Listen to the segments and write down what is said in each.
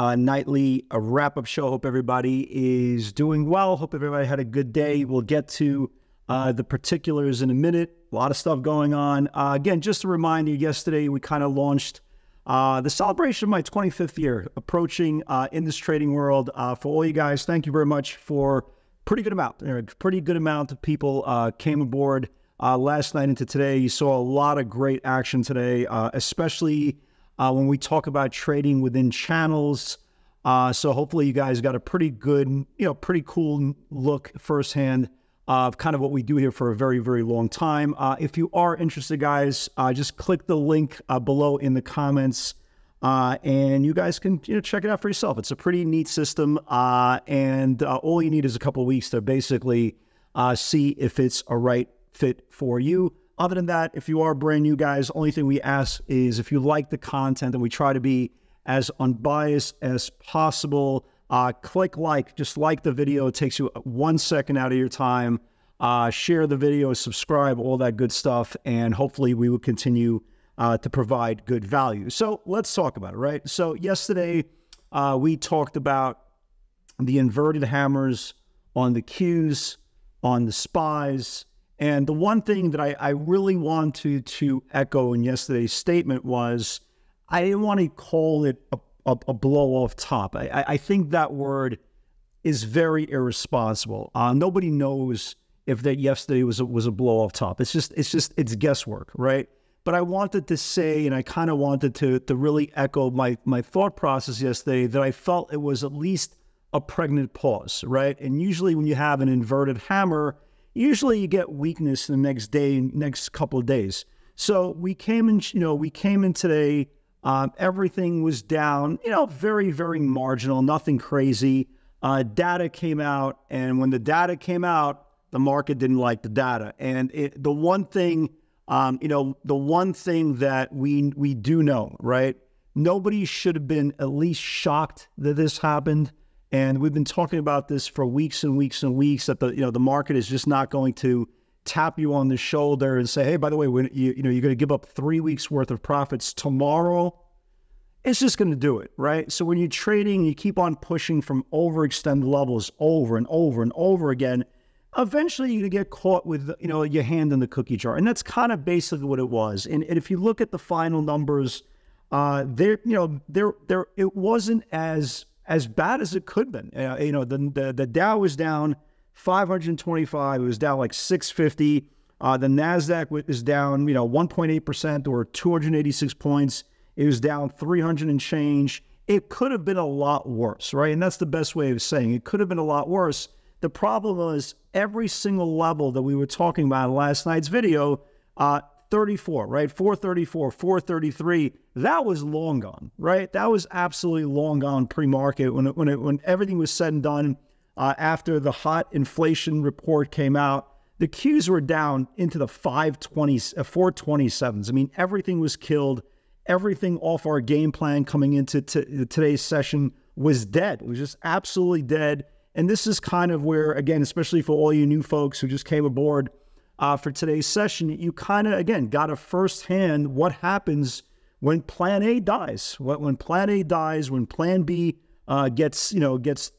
uh, nightly uh, wrap up show. Hope everybody is doing well. Hope everybody had a good day. We'll get to uh, the particulars in a minute. A lot of stuff going on. Uh, again, just to remind you, yesterday we kind of launched uh, the celebration of my 25th year approaching uh, in this trading world. for all you guys, thank you very much for pretty good amount. A pretty good amount of people came aboard last night into today. You saw a lot of great action today, especially uh, when we talk about trading within channels. Uh, so hopefully you guys got a pretty good, you know, pretty cool look firsthand of kind of what we do here for a very, very long time. Uh, if you are interested, guys, uh, just click the link uh, below in the comments. Uh, and you guys can you know check it out for yourself. It's a pretty neat system, and all you need is a couple weeks to basically see if it's a right fit for you. Other than that, if you are brand new guys, only thing we ask is if you like the content and we try to be as unbiased as possible, uh, click like, just like the video. It takes you one second out of your time. Uh, share the video, subscribe, all that good stuff, and hopefully we will continue uh, to provide good value. So let's talk about it, right? So yesterday uh, we talked about the inverted hammers on the Qs, on the SPYs, and the one thing that I, I really wanted to echo in yesterday's statement was I didn't want to call it a, a, a blow off top. I, I, think that word is very irresponsible. Uh, nobody knows if that yesterday was a, was a blow off top. It's just it's just it's guesswork, right? But I wanted to say, and I kind of wanted to to really echo my my thought process yesterday that I felt it was at least a pregnant pause, right? And usually when you have an inverted hammer usually you get weakness the next day, next couple of days. So we came in, you know, we came in today. Um, everything was down, you know, very, very marginal, nothing crazy. Uh, data came out, and when the data came out, the market didn't like the data. And it, the one thing, um, you know, the one thing that we we do know, right? Nobody should have been at least shocked that this happened. And we've been talking about this for weeks and weeks and weeks that the you know the market is just not going to tap you on the shoulder and say, hey, by the way, when you you know you're going to give up three weeks worth of profits tomorrow. It's just going to do it, right? So when you're trading, you keep on pushing from overextended levels over and over and over again. Eventually, you're going to get caught with you know your hand in the cookie jar, and that's kind of basically what it was. And, and if you look at the final numbers, uh, there you know there there it wasn't as as bad as it could have been. Uh, you know, the, the, the Dow was down 525. It was down like 650. Uh, the Nasdaq was down, you know, 1.8 percent or 286 points. It was down 300 and change. It could have been a lot worse, right? And that's the best way of saying it could have been a lot worse. The problem was every single level that we were talking about in last night's video, uh, 34, right? 434, 433. That was long gone, right? That was absolutely long gone pre-market when it, when it, when everything was said and done. Uh, after the hot inflation report came out, the Qs were down into the 520, uh, 427s. I mean, everything was killed. Everything off our game plan coming into today's session was dead. It was just absolutely dead. And this is kind of where, again, especially for all you new folks who just came aboard, uh, for today's session, you kind of, again, got a firsthand what happens when plan A dies. What, when plan A dies, when plan B uh, gets, you know, gets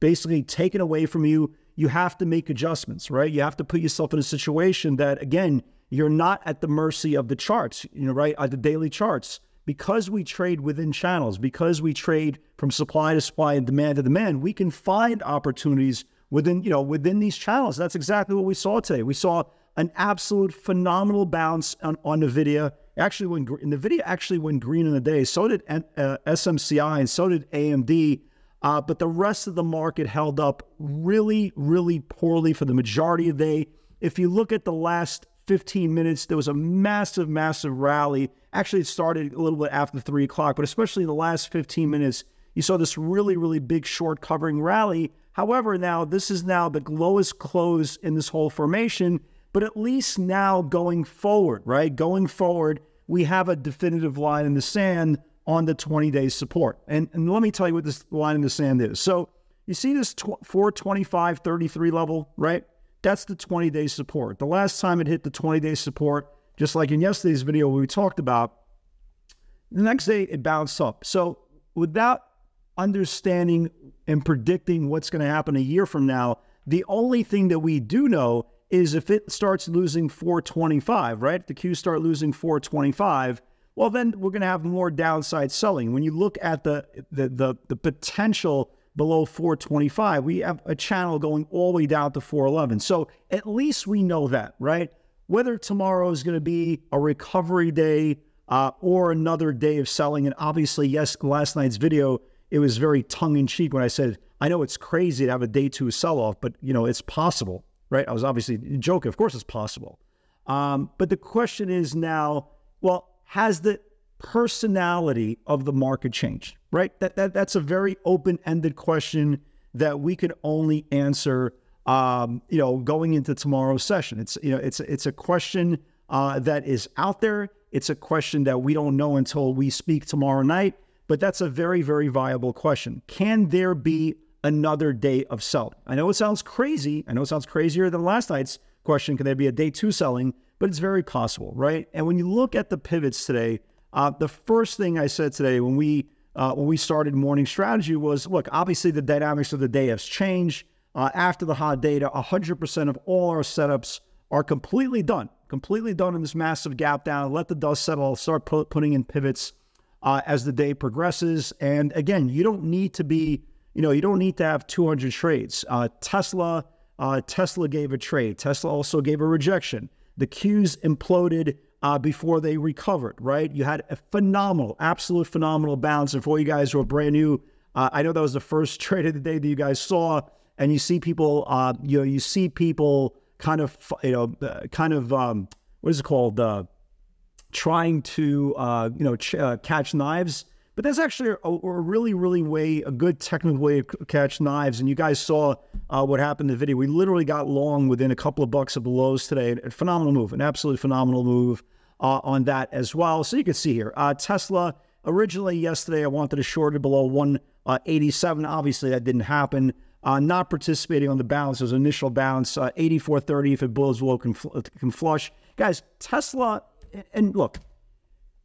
basically taken away from you, you have to make adjustments, right? You have to put yourself in a situation that, again, you're not at the mercy of the charts, you know, right? At the daily charts. Because we trade within channels, because we trade from supply to supply and demand to demand, we can find opportunities within you know within these channels. That's exactly what we saw today. We saw an absolute phenomenal bounce on, on Nvidia. Actually, when Nvidia actually went green in the day, so did uh, SMCI and so did AMD. Uh, but the rest of the market held up really, really poorly for the majority of the day. If you look at the last 15 minutes, there was a massive, massive rally. Actually, it started a little bit after three o'clock, but especially in the last 15 minutes, you saw this really, really big short covering rally However, now this is now the lowest close in this whole formation, but at least now going forward, right? Going forward, we have a definitive line in the sand on the 20 day support. And, and let me tell you what this line in the sand is. So you see this 425 33 level, right? That's the 20 day support. The last time it hit the 20 day support, just like in yesterday's video we talked about, the next day it bounced up. So without understanding and predicting what's going to happen a year from now, the only thing that we do know is if it starts losing 425, right? If the Qs start losing 425, well, then we're going to have more downside selling. When you look at the, the the the, potential below 425, we have a channel going all the way down to 411. So at least we know that, right? Whether tomorrow is going to be a recovery day uh, or another day of selling, and obviously, yes, last night's video it was very tongue in cheek when I said I know it's crazy to have a day two sell off, but you know it's possible, right? I was obviously joking. Of course, it's possible. Um, but the question is now, well, has the personality of the market changed? Right. That, that that's a very open ended question that we can only answer. Um, you know, going into tomorrow's session, it's you know, it's it's a question uh, that is out there. It's a question that we don't know until we speak tomorrow night. But that's a very very viable question. Can there be another day of selling? I know it sounds crazy. I know it sounds crazier than last night's question. Can there be a day two selling? but it's very possible, right? And when you look at the pivots today, uh, the first thing I said today when we uh, when we started morning strategy was, look, obviously the dynamics of the day has changed. Uh, after the hot data, 100% of all our setups are completely done, completely done in this massive gap down. Let the dust settle. Start putting in pivots uh, as the day progresses. And again, you don't need to be, you know, you don't need to have 200 trades. Uh, Tesla, uh, Tesla gave a trade. Tesla also gave a rejection. The Qs imploded uh, before they recovered, right? You had a phenomenal, absolute phenomenal bounce. And for you guys who are brand new, uh, I know that was the first trade of the day that you guys saw, and you see people, uh, you know, you see people kind of, you know, kind of, um, what is it called? Uh, trying to, uh, you know, ch- catch knives. But that's actually a, a, really, really way, a good technical way to catch knives. And you guys saw uh, what happened in the video. We literally got long within a couple of bucks of the lows today. A phenomenal move, an absolutely phenomenal move uh, on that as well. So you can see here, uh, Tesla, originally yesterday, I wanted to short it below 187. Obviously, that didn't happen. Uh, not participating on the bounce, was initial bounce, uh, 84.30 if it blows low can, can flush. Guys, Tesla, and look,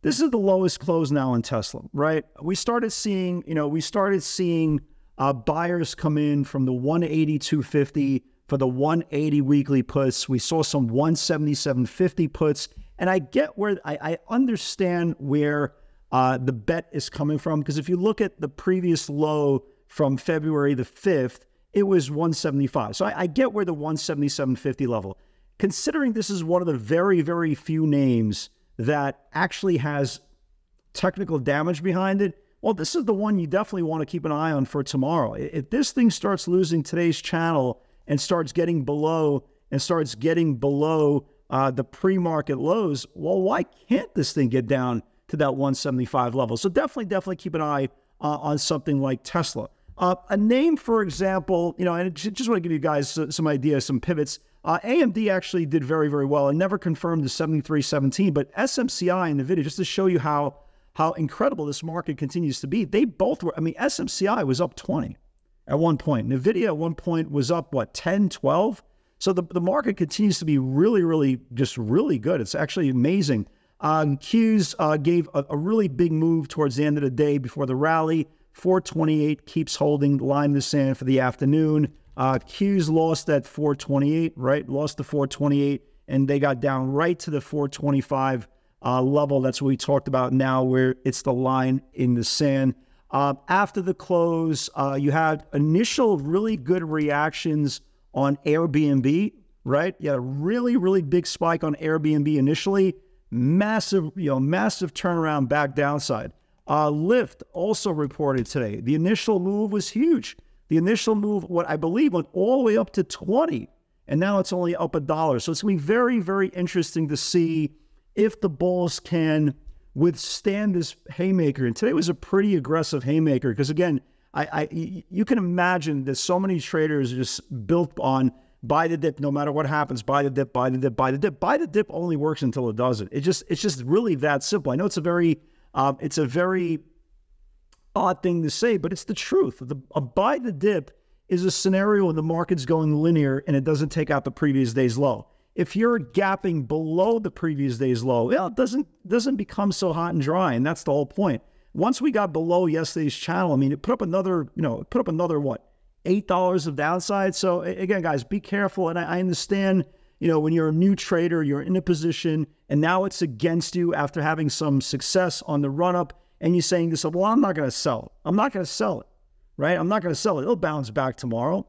this is the lowest close now in Tesla, right? We started seeing, you know, we started seeing uh, buyers come in from the 180 250 for the 180 weekly puts. We saw some 177.50 puts, and I get where I, I understand where uh, the bet is coming from because if you look at the previous low from February the 5th, it was 175. So I, I get where the 177.50 level. Considering this is one of the very, very few names that actually has technical damage behind it, well, this is the one you definitely want to keep an eye on for tomorrow. If this thing starts losing today's channel and starts getting below and starts getting below uh, the pre-market lows, well, why can't this thing get down to that 175 level? So definitely, definitely keep an eye uh, on something like Tesla. Uh, a name, for example, you know, and just want to give you guys some ideas, some pivots. Uh, AMD actually did very, very well and never confirmed the 7317, but SMCI Nvidia, just to show you how how incredible this market continues to be, they both were. I mean, SMCI was up 20 at one point. NVIDIA at one point was up, what, 10, 12? So the, the market continues to be really, really, just really good. It's actually amazing. Um, Qs uh, gave a, a, really big move towards the end of the day before the rally. 428 keeps holding line in the sand for the afternoon. Uh, Qs lost at 428, right? Lost to 428, and they got down right to the 425 uh, level. That's what we talked about now, where it's the line in the sand. Uh, after the close, uh, you had initial really good reactions on Airbnb, right? A really, really big spike on Airbnb initially. Massive, you know, massive turnaround back downside. Uh, Lyft also reported today. The initial move was huge. The initial move, what I believe, went all the way up to 20, and now it's only up a dollar. So it's going to be very, very interesting to see if the Bulls can withstand this haymaker. And today was a pretty aggressive haymaker because, again, I, I you can imagine that so many traders are just built on buy the dip no matter what happens buy the dip buy the dip buy the dip buy the dip only works until it doesn't it just it's just really that simple i know it's a very um, it's a very odd thing to say but it's the truth the a buy the dip is a scenario when the market's going linear and it doesn't take out the previous day's low if you're gapping below the previous day's low well, it doesn't doesn't become so hot and dry and that's the whole point once we got below yesterday's channel i mean it put up another you know put up another what eight dollars of downside. So again, guys, be careful. And I, understand, you know, when you're a new trader, you're in a position, and now it's against you after having some success on the run up, and you're saying this, well, I'm not going to sell it. I'm not going to sell it, right? I'm not going to sell it. It'll bounce back tomorrow.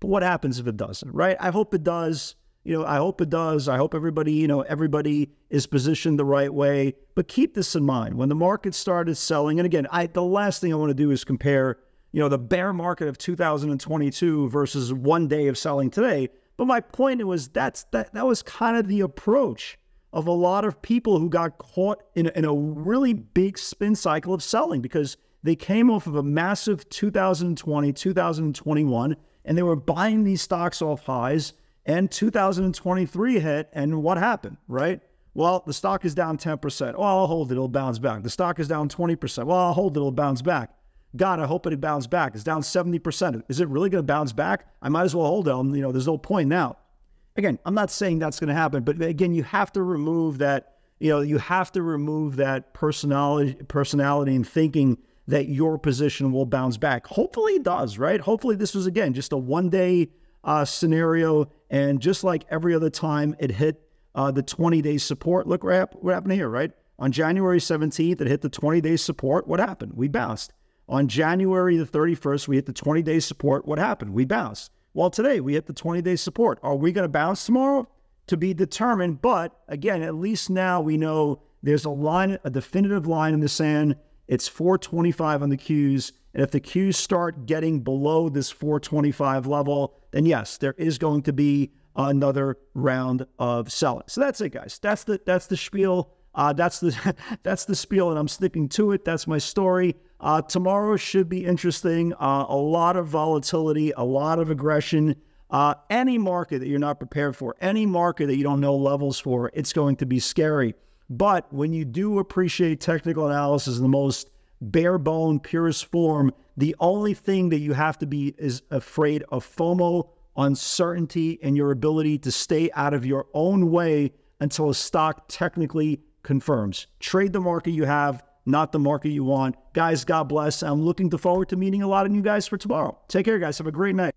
But what happens if it doesn't, right? I hope it does. You know, I hope it does. I hope everybody, you know, everybody is positioned the right way. But keep this in mind when the market started selling. And again, I the last thing I want to do is compare you know, the bear market of 2022 versus one day of selling today. But my point was that's that that was kind of the approach of a lot of people who got caught in, in a really big spin cycle of selling because they came off of a massive 2020, 2021, and they were buying these stocks off highs. And 2023 hit, and what happened, right? Well, the stock is down 10%. Oh, I'll hold it, it'll bounce back. The stock is down 20%. Well, I'll hold it, it'll bounce back. God, I hope it bounces back. It's down 70%. Is it really going to bounce back? I might as well hold it. Um, you know, there's no point now. Again, I'm not saying that's going to happen, but again, you have to remove that, you know, you have to remove that personality, personality and thinking that your position will bounce back. Hopefully it does, right? Hopefully this was, again, just a one day uh, scenario. And just like every other time it hit uh, the 20 day support, look what happened here, right? On January 17th, it hit the 20 day support. What happened? We bounced. On January the 31st, we hit the 20 day support. What happened? We bounced. Well, today we hit the 20 day support. Are we going to bounce tomorrow? To be determined. But again, at least now we know there's a line, a definitive line in the sand. It's 425 on the Qs. And if the Qs start getting below this 425 level, then yes, there is going to be another round of selling. So that's it, guys. That's the that's the spiel. Uh, that's the that's the spiel, and I'm sticking to it. That's my story. Uh, tomorrow should be interesting. Uh, a lot of volatility, a lot of aggression. Uh, any market that you're not prepared for, any market that you don't know levels for, it's going to be scary. But when you do appreciate technical analysis in the most bare bone, purest form, the only thing that you have to be is afraid of FOMO, uncertainty, and your ability to stay out of your own way until a stock technically confirms. Trade the market you have not the market you want. Guys, God bless. I'm looking forward to meeting a lot of you guys for tomorrow. Take care, guys. Have a great night.